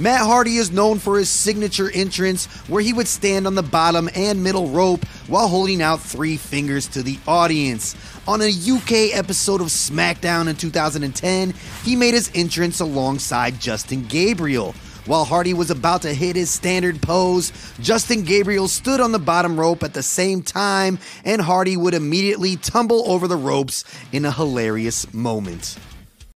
Matt Hardy is known for his signature entrance where he would stand on the bottom and middle rope while holding out three fingers to the audience. On a UK episode of SmackDown in 2010, he made his entrance alongside Justin Gabriel. While Hardy was about to hit his standard pose, Justin Gabriel stood on the bottom rope at the same time, and Hardy would immediately tumble over the ropes in a hilarious moment.